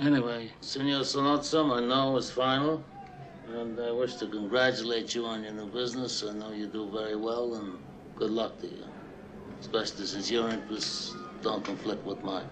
Anyway, Senor Sollozzo, my no is final. And I wish to congratulate you on your new business. I know you do very well, and good luck to you. Especially since your interests don't conflict with mine.